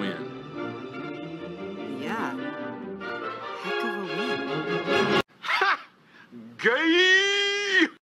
win. Yeah. Heck of a win. Ha! Game.